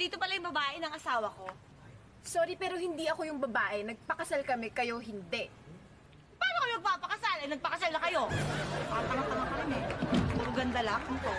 nandito pala yung babae ng asawa ko. Sorry, pero hindi ako yung babae. Nagpakasal kami, kayo hindi. Paano kayo magpapakasal? Eh, nagpakasal na kayo. Pakatanga-tanga ka rin eh. Puro ganda lang to.